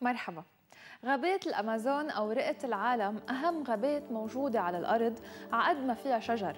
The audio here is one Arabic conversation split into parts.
مرحبا. غابات الأمازون أو رئة العالم أهم غابات موجودة على الأرض عقد ما فيها شجر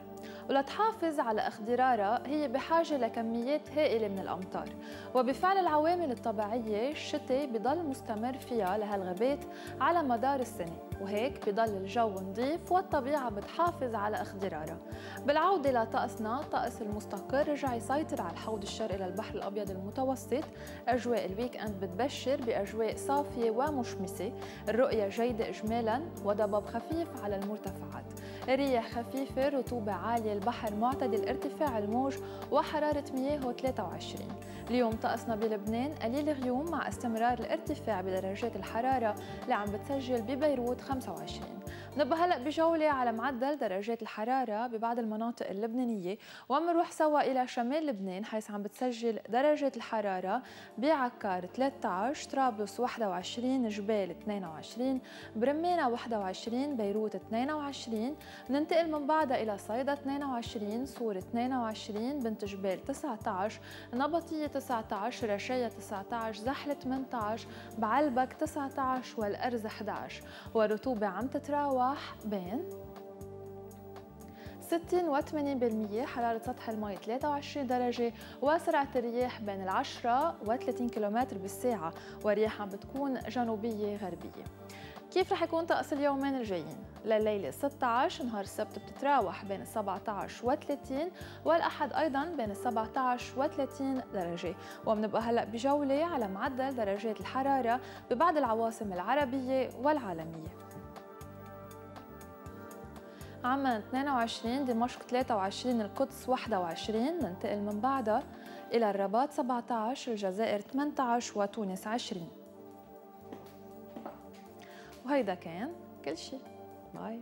ولتحافظ على اخضرارها هي بحاجة لكميات هائلة من الأمطار. وبفعل العوامل الطبيعية الشتاء بضل مستمر فيها لهالغابات على مدار السنة. وهيك بضل الجو نظيف والطبيعة بتحافظ على اخضرارها بالعودة لطقسنا طقس المستقر رجع يسيطر على الحوض الشرقي للبحر الأبيض المتوسط. أجواء الويك أند بتبشر بأجواء صافية ومشمسة. الرؤية جيدة إجمالا وضباب خفيف على المرتفعات. رياح خفيفة رطوبة عالية البحر معتدل ارتفاع الموج وحرارة مياهه 23 اليوم طقسنا بلبنان قليل غيوم مع استمرار الارتفاع بدرجات الحرارة اللي عم بتسجل ببيروت 25 نبقى هلأ بجولة على معدل درجات الحرارة ببعض المناطق اللبنانية ومنروح سوا إلى شمال لبنان حيث عم بتسجل درجة الحرارة بعكار 13 طرابلس 21 جبال 22 برمانة 21 بيروت 22 ننتقل من بعدها إلى صيدا 22 صور 22 بنت جبال 19 نبطية 19 رشاية 19 زحلة 18 بعلبك 19 والأرز 11 والرطوبة عم تتراوح. بين 60 و 80% حرارة سطح الماء 23 درجة وسرعة الرياح بين ال 10 و 30 كم بالساعة والرياح عم بتكون جنوبية غربية. كيف رح يكون طقس اليومين الجايين؟ لليلة 16 نهار السبت بتتراوح بين 17 و 30 والأحد أيضا بين 17 و 30 درجة. وبنبقى هلأ بجولة على معدل درجات الحرارة ببعض العواصم العربية والعالمية. عمان 22 دمشق 23 القدس 21 ننتقل من بعدها إلى الرباط 17 الجزائر 18 وتونس 20 وهيدا كان كل شيء باي.